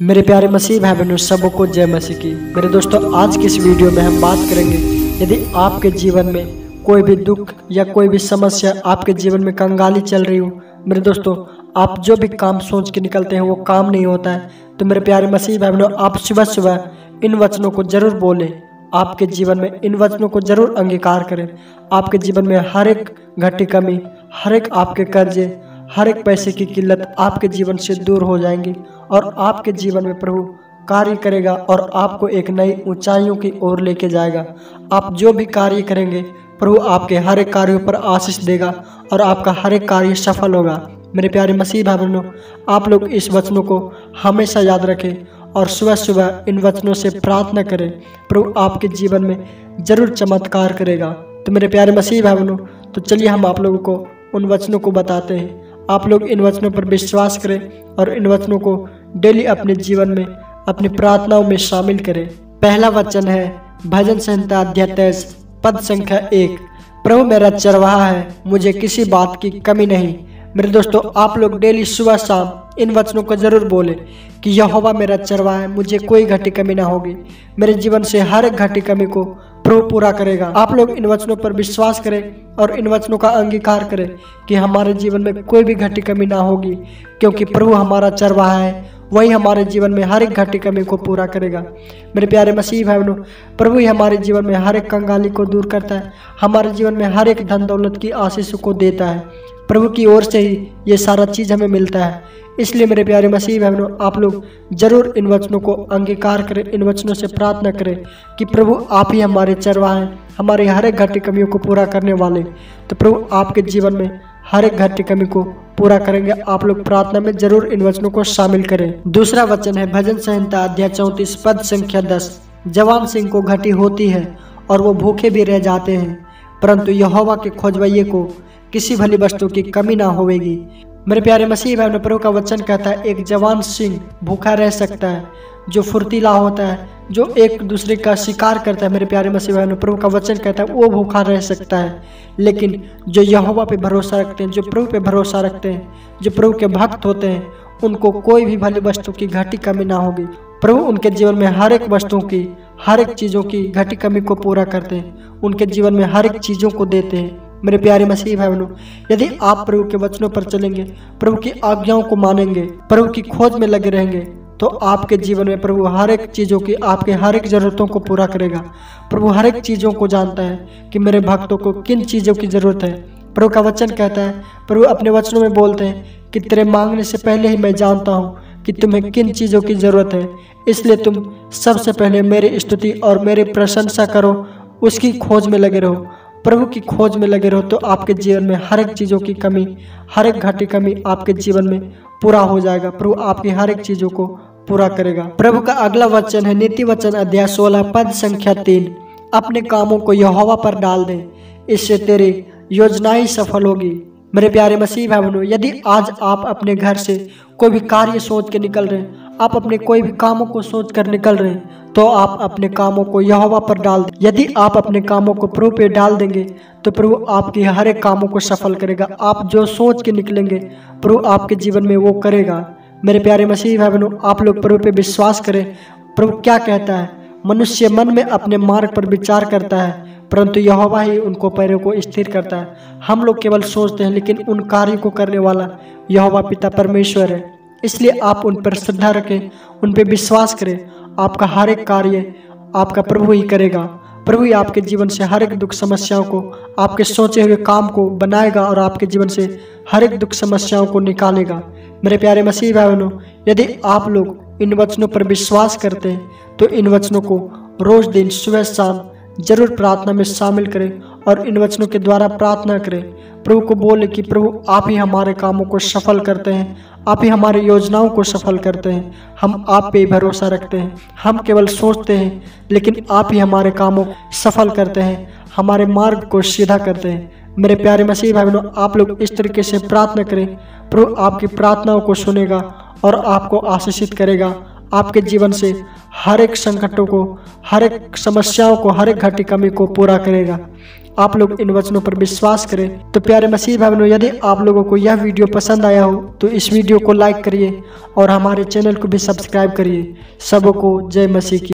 मेरे प्यारे मसीह भाई बहनों सबको जय मसीह की। मेरे दोस्तों, आज की इस वीडियो में हम बात करेंगे, यदि आपके जीवन में कोई भी दुख या कोई भी समस्या आपके जीवन में कंगाली चल रही हो, मेरे दोस्तों, आप जो भी काम सोच के निकलते हैं, वो काम नहीं होता है। तो मेरे प्यारे मसीह भाई बहनों आप सुबह सुबह इन वचनों को ज़रूर बोलें। आपके जीवन में इन वचनों को ज़रूर अंगीकार करें। आपके जीवन में हर एक घटी कमी, हर एक आपके कर्जे हर एक पैसे की किल्लत आपके जीवन से दूर हो जाएँगी और आपके जीवन में प्रभु कार्य करेगा और आपको एक नई ऊंचाइयों की ओर लेके जाएगा। आप जो भी कार्य करेंगे, प्रभु आपके हर एक कार्यों पर आशीष देगा और आपका हर एक कार्य सफल होगा। मेरे प्यारे मसीह भाई बहनों आप लोग इस वचनों को हमेशा याद रखें और सुबह सुबह इन वचनों से प्रार्थना करें, प्रभु आपके जीवन में ज़रूर चमत्कार करेगा। तो मेरे प्यारे मसीह भाई बहनों तो चलिए हम आप लोगों को उन वचनों को बताते हैं। आप लोग इन वचनों पर विश्वास करें और इन वचनों को डेली अपने जीवन में, अपनी प्रार्थनाओं में शामिल करें। पहला वचन है, भजन संहिता अध्याय तेईस, पद संख्या एक। प्रभु मेरा चरवाहा है, मुझे किसी बात की कमी नहीं। मेरे दोस्तों, आप लोग डेली सुबह शाम इन वचनों को ज़रूर बोले कि यहोवा मेरा चरवाहा है, मुझे कोई घटी कमी ना होगी। मेरे जीवन से हर घटी कमी को प्रभु पूरा करेगा। आप लोग इन वचनों पर विश्वास करें और इन वचनों का अंगीकार करें कि हमारे जीवन में कोई भी घटी कमी ना होगी, क्योंकि प्रभु हमारा चरवाहा है। वही हमारे जीवन में हर एक घटी कमी को पूरा करेगा। मेरे प्यारे मसीह भाई बहनों प्रभु ही हमारे जीवन में हर एक कंगाली को दूर करता है। हमारे जीवन में हर एक धन दौलत की आशीष को देता है। प्रभु की ओर से ही ये सारा चीज़ हमें मिलता है। इसलिए मेरे प्यारे मसीह बहनों आप लोग ज़रूर इन वचनों को अंगीकार करें, इन वचनों से प्रार्थना करें कि प्रभु आप ही हमारे चरवाह हैं हमारे हर एक घटी कमियों को पूरा करने वाले। तो प्रभु, आपके जीवन में हर एक घटी कमी को पूरा करेंगे। आप लोग प्रार्थना में ज़रूर इन वचनों को शामिल करें। दूसरा वचन है, भजन संहिता अध्याय चौतीस, पद संख्या दस। जवान सिंह को घटी होती है और वो भूखे भी रह जाते हैं, परंतु यहोवा के खोजवाइये को किसी भली वस्तु की कमी ना होगी मेरे प्यारे मसीह भाई प्रभु का वचन कहता है, एक जवान सिंह भूखा रह सकता है, जो फुर्तीला होता है, जो एक दूसरे का शिकार करता है। मेरे प्यारे मसीह भाई प्रभु का वचन कहता है, वो भूखा रह सकता है। लेकिन जो यहोवा पे भरोसा रखते हैं, जो प्रभु पे भरोसा रखते हैं, जो प्रभु के भक्त होते हैं, उनको कोई भी भली वस्तु की घटी कमी ना होगी। प्रभु उनके जीवन में हर एक वस्तुओं की, हर एक चीज़ों की घटी कमी को पूरा करते हैं। उनके जीवन में हर एक चीज़ों को देते हैं। मेरे प्यारे मसीह भाई बहनों यदि आप प्रभु के वचनों पर चलेंगे, प्रभु की आज्ञाओं को मानेंगे, प्रभु की खोज में लगे रहेंगे तो आपके जीवन में प्रभु हर एक चीज़ों की, आपके हर एक ज़रूरतों को पूरा करेगा। प्रभु हर एक चीज़ों को जानता है कि मेरे भक्तों को किन चीज़ों की ज़रूरत है। प्रभु का वचन कहता है, प्रभु अपने वचनों में बोलते हैं कि तेरे मांगने से पहले ही मैं जानता हूँ कि तुम्हें किन चीज़ों की ज़रूरत है। इसलिए तुम सबसे पहले मेरी स्तुति और मेरी प्रशंसा करो, उसकी खोज में लगे रहो। प्रभु की खोज में लगे रहो तो आपके जीवन में हर एक चीज़ों की कमी, हर एक घटी कमी आपके जीवन में पूरा हो जाएगा। प्रभु आपकी हर एक चीज़ों को पूरा करेगा। प्रभु का अगला वचन है, नीति वचन अध्याय सोलह, पद संख्या तीन। अपने कामों को यहोवा पर डाल दें, इससे तेरी योजनाएँ सफल होगी। मेरे प्यारे मसीह भाई बहनों, यदि आज आप अपने घर से कोई भी कार्य सोच के निकल रहे हैं, आप अपने कोई भी कामों को सोच कर निकल रहे हैं तो आप अपने कामों को यहोवा पर डाल दें। यदि आप अपने कामों को प्रभु पे डाल देंगे तो प्रभु आपके हर एक कामों को सफल करेगा। आप जो सोच के निकलेंगे, प्रभु आपके जीवन में वो करेगा। मेरे प्यारे मसीह भाई बहनों, आप लोग प्रभु पे विश्वास करें। प्रभु क्या कहता है? मनुष्य मन में अपने मार्ग पर विचार करता है, परंतु यहोवा ही उनको पैरों को स्थिर करता है। हम लोग केवल सोचते हैं, लेकिन उन कार्यों को करने वाला यहोवा पिता परमेश्वर है। इसलिए आप उन पर श्रद्धा रखें, उन पर विश्वास करें। आपका हर एक कार्य आपका प्रभु ही करेगा। प्रभु ही आपके जीवन से हर एक दुख समस्याओं को, आपके सोचे हुए काम को बनाएगा और आपके जीवन से हर एक दुख समस्याओं को निकालेगा। मेरे प्यारे मसीह भाई बहनों, यदि आप लोग इन वचनों पर विश्वास करते हैं तो इन वचनों को रोज दिन, सुबह, शाम ज़रूर प्रार्थना में शामिल करें और इन वचनों के द्वारा प्रार्थना करें। प्रभु को बोले कि प्रभु, आप ही हमारे कामों को सफल करते हैं, आप ही हमारी योजनाओं को सफल करते हैं। हम आप पे भरोसा रखते हैं, हम केवल सोचते हैं, लेकिन आप ही हमारे कामों सफल करते हैं, हमारे मार्ग को सीधा करते हैं। मेरे प्यारे मसीह भाई बहनों, आप लोग इस तरीके से प्रार्थना करें। प्रभु, आपकी प्रार्थनाओं को सुनेगा और आपको आशीषित करेगा। आपके जीवन से हर एक संकटों को, हर एक समस्याओं को, हर एक घटी कमी को पूरा करेगा। आप लोग इन वचनों पर विश्वास करें। तो प्यारे मसीह भाई बहनों यदि आप लोगों को यह वीडियो पसंद आया हो तो इस वीडियो को लाइक करिए और हमारे चैनल को भी सब्सक्राइब करिए। सबको जय मसीह की।